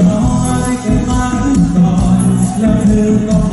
i can't kênh Ghiền Mì Gõ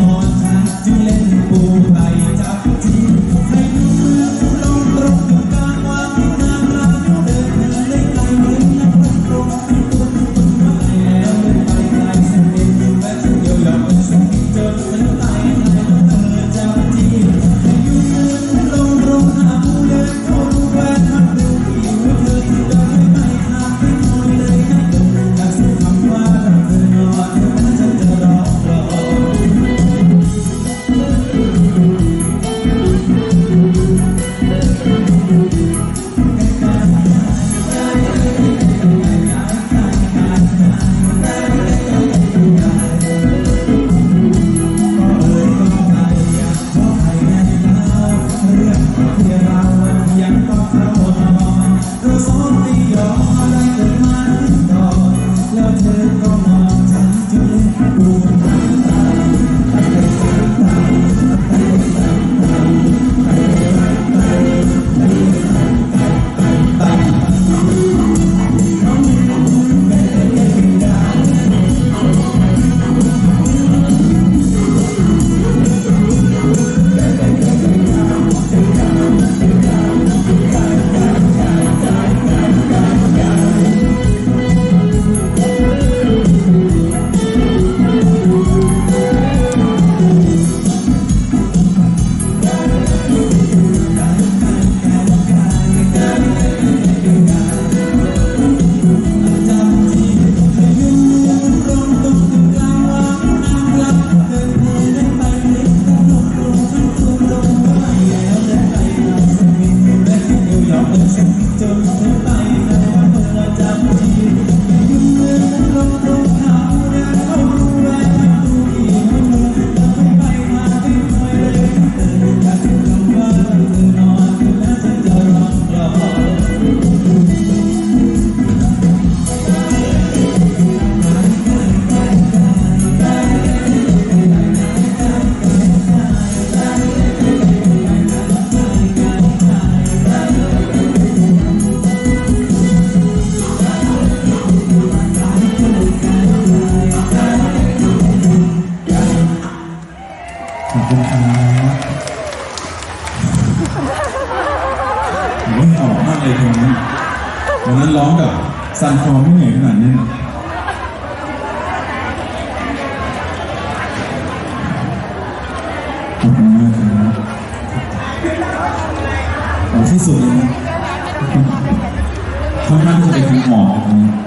อบคุณครับไม่ออกมากเลยตรงนั้นวันนั้นร้องแบบสั่นคลอไม่เหนื่อยขนาดนี้ขอบคุณมากครับที่สุดเลยนะค่อางที่จะเป็นคำอหมนะครับ